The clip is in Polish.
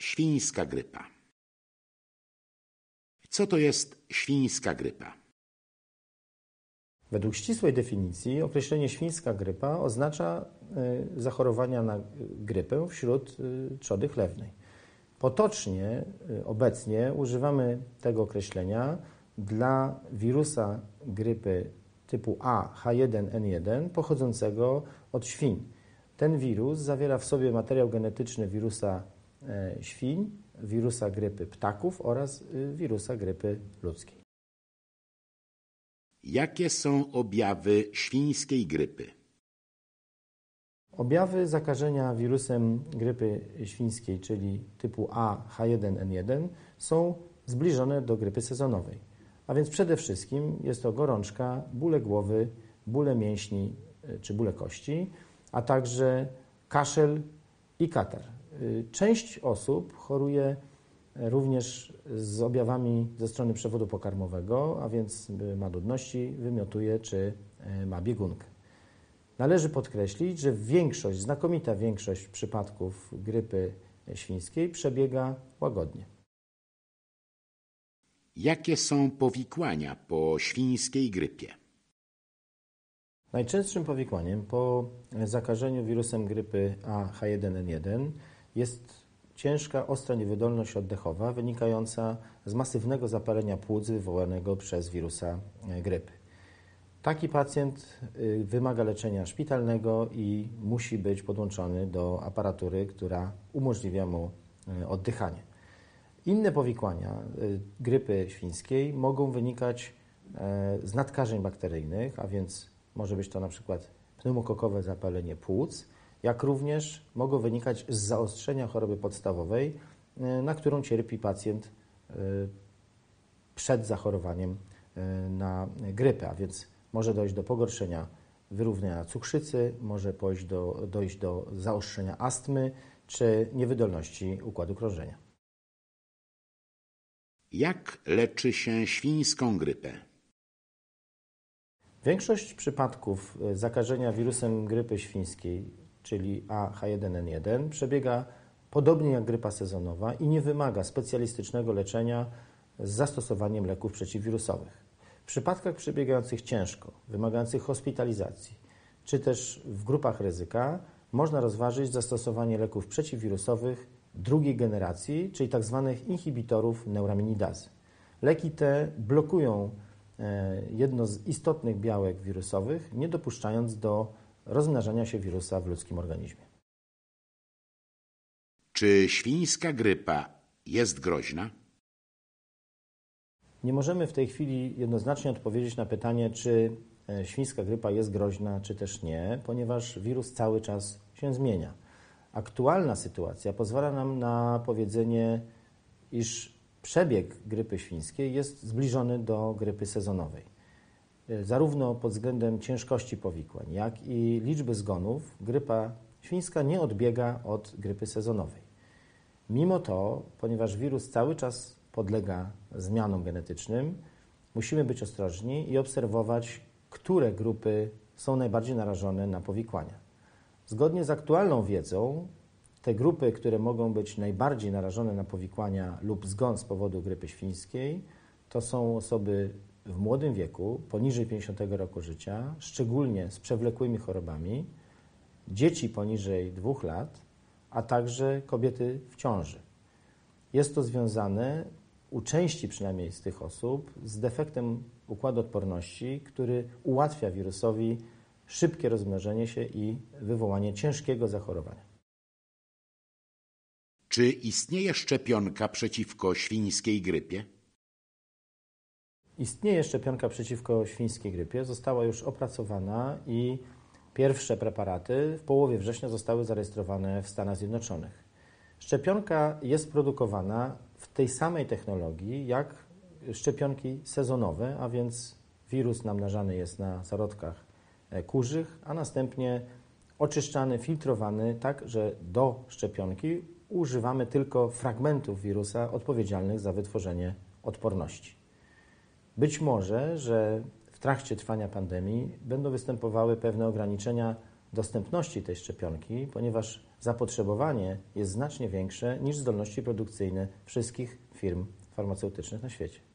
świńska grypa? Co to jest świńska grypa? Według ścisłej definicji określenie świńska grypa oznacza y, zachorowania na grypę wśród y, trzody chlewnej. Potocznie y, obecnie używamy tego określenia dla wirusa grypy typu A H1N1 pochodzącego od świń. Ten wirus zawiera w sobie materiał genetyczny wirusa świń, wirusa grypy ptaków oraz wirusa grypy ludzkiej. Jakie są objawy świńskiej grypy? Objawy zakażenia wirusem grypy świńskiej, czyli typu A H1N1, są zbliżone do grypy sezonowej. A więc przede wszystkim jest to gorączka, bóle głowy, bóle mięśni e, czy bóle kości, a także kaszel i katar. E, część osób choruje również z objawami ze strony przewodu pokarmowego, a więc ma nudności, wymiotuje czy e, ma biegunkę. Należy podkreślić, że większość, znakomita większość przypadków grypy świńskiej przebiega łagodnie. Jakie są powikłania po świńskiej grypie? Najczęstszym powikłaniem po zakażeniu wirusem grypy AH1N1 jest ciężka, ostra niewydolność oddechowa wynikająca z masywnego zapalenia płuc wywołanego przez wirusa e, grypy. Taki pacjent y, wymaga leczenia szpitalnego i musi być podłączony do aparatury, która umożliwia mu e, oddychanie. Inne powikłania y, grypy świńskiej mogą wynikać e, z nadkażeń bakteryjnych, a więc może być to na przykład pneumokokowe zapalenie płuc, jak również mogą wynikać z zaostrzenia choroby podstawowej, e, na którą cierpi pacjent e, przed zachorowaniem e, na grypę, a więc może dojść do pogorszenia wyrównania cukrzycy, może do, dojść do zaostrzenia astmy czy niewydolności układu krążenia. Jak leczy się świńską grypę? Większość przypadków zakażenia wirusem grypy świńskiej czyli AH1N1, przebiega podobnie jak grypa sezonowa i nie wymaga specjalistycznego leczenia z zastosowaniem leków przeciwwirusowych. W przypadkach przebiegających ciężko, wymagających hospitalizacji, czy też w grupach ryzyka, można rozważyć zastosowanie leków przeciwwirusowych drugiej generacji, czyli tzw. Tak inhibitorów neuraminidazy. Leki te blokują e, jedno z istotnych białek wirusowych, nie dopuszczając do rozmnażania się wirusa w ludzkim organizmie. Czy świńska grypa jest groźna? Nie możemy w tej chwili jednoznacznie odpowiedzieć na pytanie, czy e, świńska grypa jest groźna, czy też nie, ponieważ wirus cały czas się zmienia. Aktualna sytuacja pozwala nam na powiedzenie, iż przebieg grypy świńskiej jest zbliżony do grypy sezonowej. E, zarówno pod względem ciężkości powikłań, jak i liczby zgonów, grypa świńska nie odbiega od grypy sezonowej. Mimo to, ponieważ wirus cały czas podlega zmianom genetycznym, musimy być ostrożni i obserwować, które grupy są najbardziej narażone na powikłania. Zgodnie z aktualną wiedzą, te grupy, które mogą być najbardziej narażone na powikłania lub zgon z powodu grypy świńskiej, to są osoby w młodym wieku, poniżej 50 roku życia, szczególnie z przewlekłymi chorobami, dzieci poniżej 2 lat, a także kobiety w ciąży. Jest to związane u części przynajmniej z tych osób z defektem układu odporności, który ułatwia wirusowi szybkie rozmnożenie się i wywołanie ciężkiego zachorowania. Czy istnieje szczepionka przeciwko świńskiej grypie? Istnieje szczepionka przeciwko świńskiej grypie, została już opracowana i pierwsze preparaty w połowie września zostały zarejestrowane w Stanach Zjednoczonych. Szczepionka jest produkowana w tej samej technologii jak szczepionki sezonowe, a więc wirus namnażany jest na zarodkach e, kurzych, a następnie oczyszczany, filtrowany tak, że do szczepionki używamy tylko fragmentów wirusa odpowiedzialnych za wytworzenie odporności. Być może, że w trakcie trwania pandemii będą występowały pewne ograniczenia dostępności tej szczepionki, ponieważ zapotrzebowanie jest znacznie większe niż zdolności produkcyjne wszystkich firm farmaceutycznych na świecie.